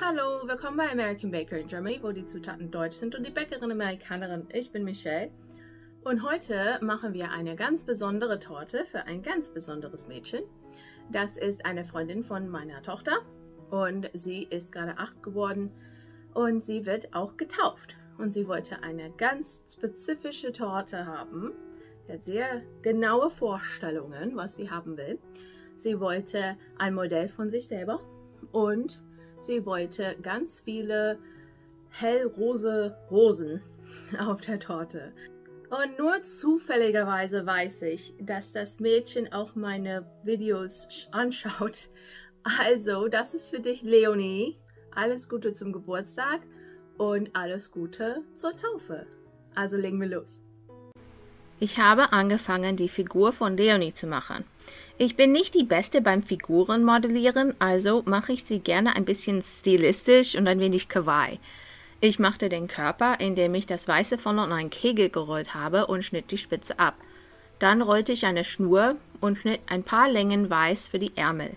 Hallo, willkommen bei American Baker in Germany, wo die Zutaten deutsch sind und die Bäckerin Amerikanerin. Ich bin Michelle und heute machen wir eine ganz besondere Torte für ein ganz besonderes Mädchen. Das ist eine Freundin von meiner Tochter und sie ist gerade acht geworden und sie wird auch getauft. Und sie wollte eine ganz spezifische Torte haben. Sie hat sehr genaue Vorstellungen, was sie haben will. Sie wollte ein Modell von sich selber und sie wollte ganz viele hellrose Rosen auf der Torte. Und nur zufälligerweise weiß ich, dass das Mädchen auch meine Videos anschaut. Also, das ist für dich, Leonie. Alles Gute zum Geburtstag und alles Gute zur Taufe. Also legen wir los. Ich habe angefangen, die Figur von Leonie zu machen. Ich bin nicht die Beste beim Figurenmodellieren, also mache ich sie gerne ein bisschen stilistisch und ein wenig kawaii. Ich machte den Körper, indem ich das weiße von und einen Kegel gerollt habe und schnitt die Spitze ab. Dann rollte ich eine Schnur und schnitt ein paar Längen weiß für die Ärmel.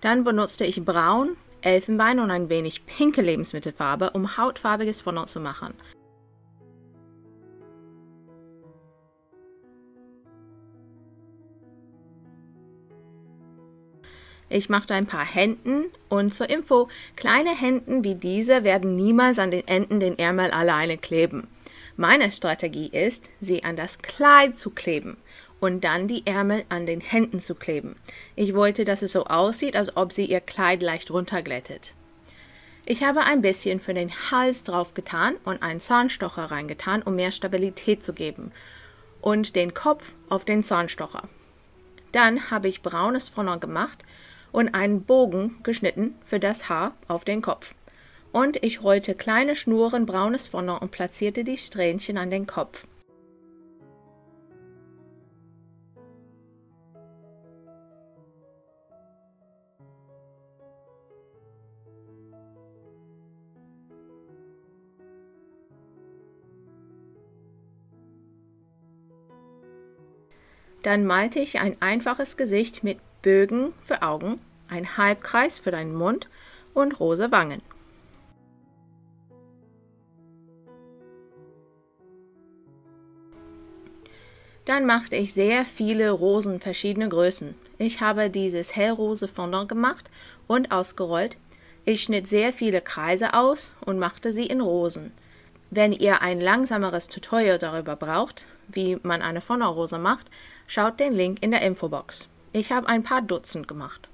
Dann benutzte ich Braun, Elfenbein und ein wenig pinke Lebensmittelfarbe, um hautfarbiges Fondant zu machen. Ich machte ein paar Händen und zur Info, kleine Händen wie diese werden niemals an den Enden den Ärmel alleine kleben. Meine Strategie ist, sie an das Kleid zu kleben und dann die Ärmel an den Händen zu kleben. Ich wollte, dass es so aussieht, als ob sie ihr Kleid leicht runterglättet. Ich habe ein bisschen für den Hals drauf getan und einen Zahnstocher reingetan, um mehr Stabilität zu geben. Und den Kopf auf den Zahnstocher. Dann habe ich braunes Fondant gemacht und einen Bogen geschnitten für das Haar auf den Kopf. Und ich rollte kleine Schnuren braunes Fondant und platzierte die Strähnchen an den Kopf. Dann malte ich ein einfaches Gesicht mit Bögen für Augen, ein Halbkreis für deinen Mund und rosa Wangen. Dann machte ich sehr viele Rosen verschiedener Größen. Ich habe dieses hellrose Fondant gemacht und ausgerollt. Ich schnitt sehr viele Kreise aus und machte sie in Rosen. Wenn ihr ein langsameres Tutorial darüber braucht, wie man eine Fondant-Rose macht, schaut den Link in der Infobox. Ich habe ein paar Dutzend gemacht.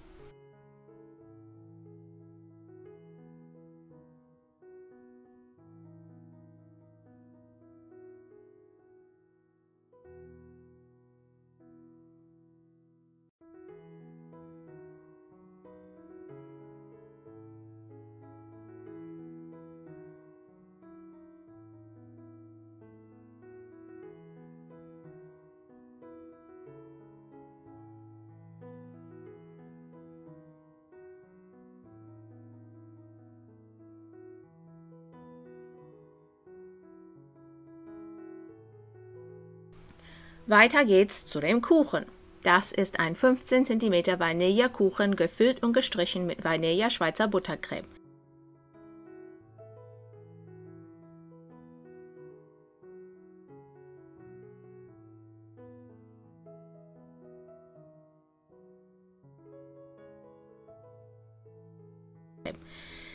Weiter geht's zu dem Kuchen. Das ist ein 15 cm Vanillekuchen, gefüllt und gestrichen mit Vanille Schweizer Buttercreme.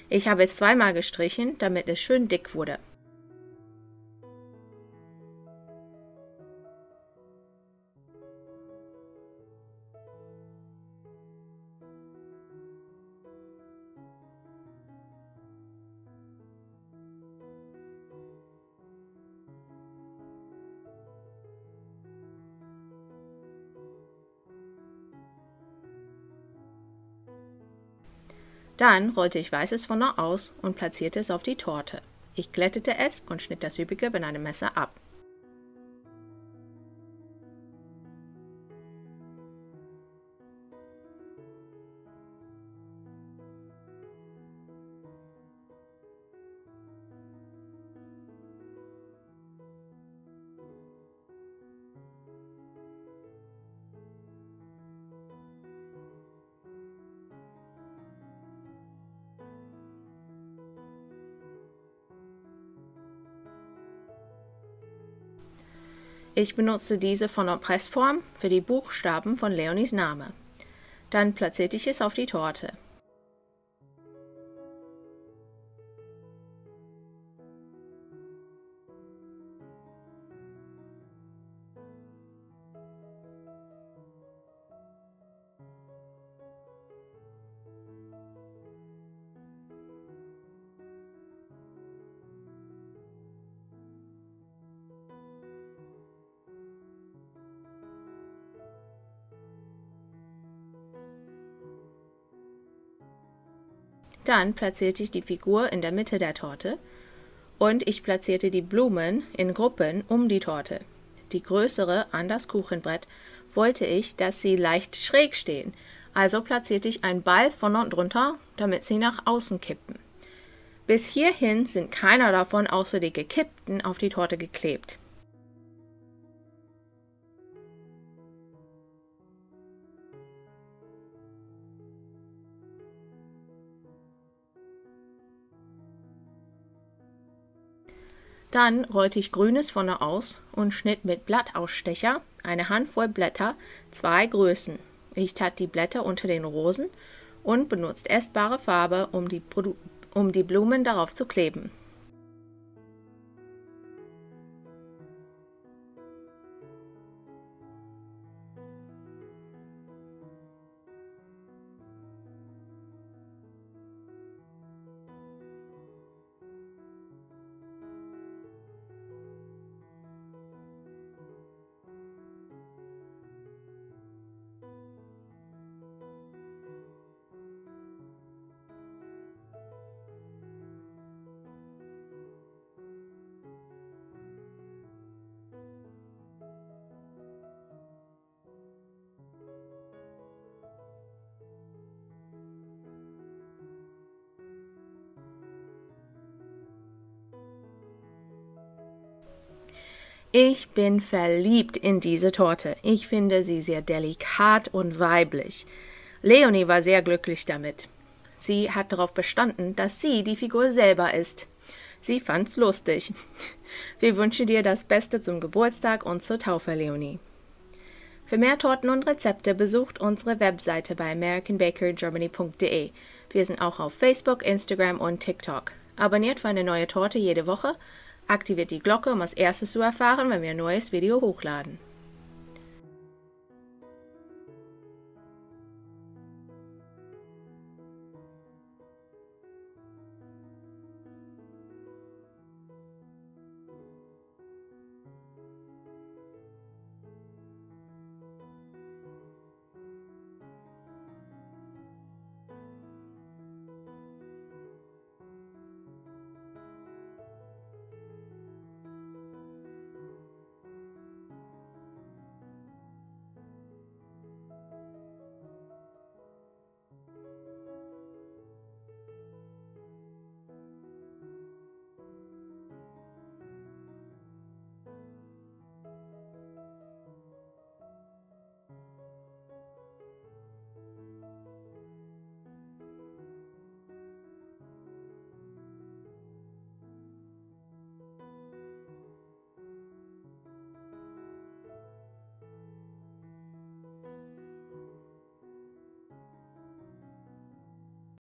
Ich habe es zweimal gestrichen, damit es schön dick wurde. Dann rollte ich weißes Fondant aus und platzierte es auf die Torte. Ich glättete es und schnitt das übrige mit einem Messer ab. Ich benutze diese Fondant-Pressform für die Buchstaben von Leonies Name. Dann platzierte ich es auf die Torte. Dann platzierte ich die Figur in der Mitte der Torte und ich platzierte die Blumen in Gruppen um die Torte. Die größere an das Kuchenbrett wollte ich, dass sie leicht schräg stehen, also platzierte ich einen Ball von und drunter, damit sie nach außen kippen. Bis hierhin sind keiner davon außer die gekippten auf die Torte geklebt. Dann rollte ich grünes vorne aus und schnitt mit Blattausstecher eine Handvoll Blätter, zwei Größen. Ich tat die Blätter unter den Rosen und benutzt essbare Farbe, um die, um die Blumen darauf zu kleben. Ich bin verliebt in diese Torte. Ich finde sie sehr delikat und weiblich. Leonie war sehr glücklich damit. Sie hat darauf bestanden, dass sie die Figur selber ist. Sie fand's lustig. Wir wünschen dir das Beste zum Geburtstag und zur Taufe, Leonie. Für mehr Torten und Rezepte besucht unsere Webseite bei americanbakergermany.de. Wir sind auch auf Facebook, Instagram und TikTok. Abonniert für eine neue Torte jede Woche Aktiviert die Glocke, um als erstes zu erfahren, wenn wir ein neues Video hochladen.